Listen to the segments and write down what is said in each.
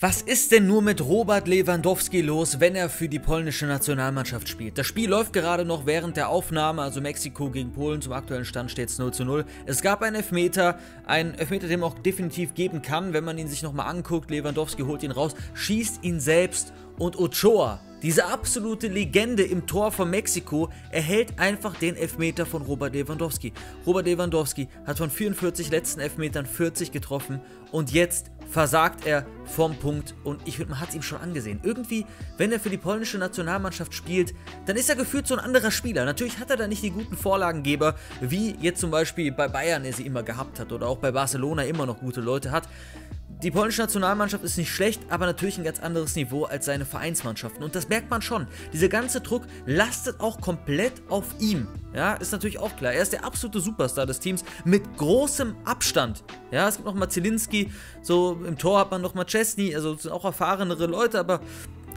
Was ist denn nur mit Robert Lewandowski los, wenn er für die polnische Nationalmannschaft spielt? Das Spiel läuft gerade noch während der Aufnahme, also Mexiko gegen Polen. Zum aktuellen Stand steht es 0 zu 0. Es gab einen Elfmeter, einen Elfmeter, den man auch definitiv geben kann, wenn man ihn sich nochmal anguckt. Lewandowski holt ihn raus, schießt ihn selbst und Ochoa diese absolute Legende im Tor von Mexiko erhält einfach den Elfmeter von Robert Lewandowski. Robert Lewandowski hat von 44 letzten Elfmetern 40 getroffen und jetzt versagt er vom Punkt und ich finde, man hat es ihm schon angesehen. Irgendwie, wenn er für die polnische Nationalmannschaft spielt, dann ist er gefühlt so ein anderer Spieler. Natürlich hat er da nicht die guten Vorlagengeber, wie jetzt zum Beispiel bei Bayern er sie immer gehabt hat oder auch bei Barcelona immer noch gute Leute hat. Die polnische Nationalmannschaft ist nicht schlecht, aber natürlich ein ganz anderes Niveau als seine Vereinsmannschaften. Und das merkt man schon. Dieser ganze Druck lastet auch komplett auf ihm. Ja, ist natürlich auch klar. Er ist der absolute Superstar des Teams mit großem Abstand. Ja, es gibt noch mal Zielinski, so im Tor hat man noch mal Chesney, also sind auch erfahrenere Leute, aber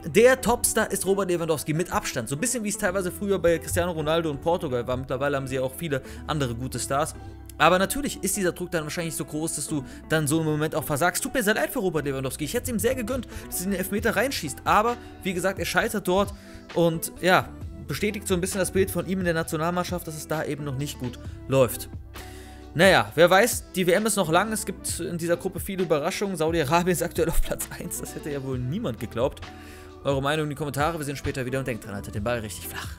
der Topstar ist Robert Lewandowski mit Abstand. So ein bisschen wie es teilweise früher bei Cristiano Ronaldo und Portugal war. Mittlerweile haben sie ja auch viele andere gute Stars. Aber natürlich ist dieser Druck dann wahrscheinlich so groß, dass du dann so im Moment auch versagst. Tut mir sehr leid für Robert Lewandowski. Ich hätte es ihm sehr gegönnt, dass er den Elfmeter reinschießt. Aber, wie gesagt, er scheitert dort und ja, bestätigt so ein bisschen das Bild von ihm in der Nationalmannschaft, dass es da eben noch nicht gut läuft. Naja, wer weiß, die WM ist noch lang. Es gibt in dieser Gruppe viele Überraschungen. Saudi-Arabien ist aktuell auf Platz 1. Das hätte ja wohl niemand geglaubt. Eure Meinung in die Kommentare. Wir sehen später wieder und denkt dran, haltet den Ball richtig flach.